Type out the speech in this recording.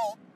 Beep.